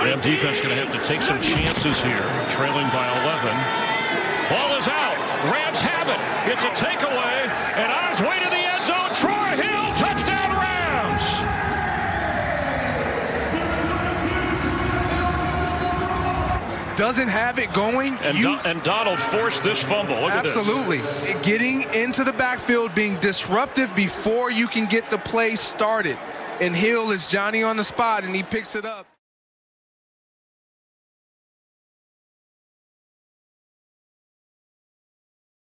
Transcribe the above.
Ram defense going to have to take some chances here, trailing by 11. Ball is out. Rams have it. It's a takeaway, and on his way to the end zone, Troy Hill, touchdown Rams. Doesn't have it going. And, you, Do- and Donald forced this fumble. Look absolutely. Getting into the backfield, being disruptive before you can get the play started. And Hill is Johnny on the spot, and he picks it up.